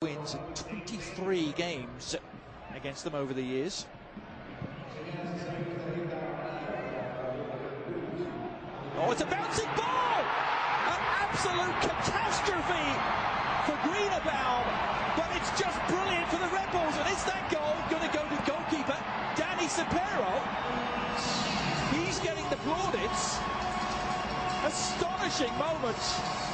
wins in 23 games against them over the years. Oh, it's a bouncing ball! An absolute catastrophe for Gruenebaum, but it's just brilliant for the Red Bulls. And is that goal going to go to goalkeeper Danny Cepero? He's getting the plaudits. Astonishing moment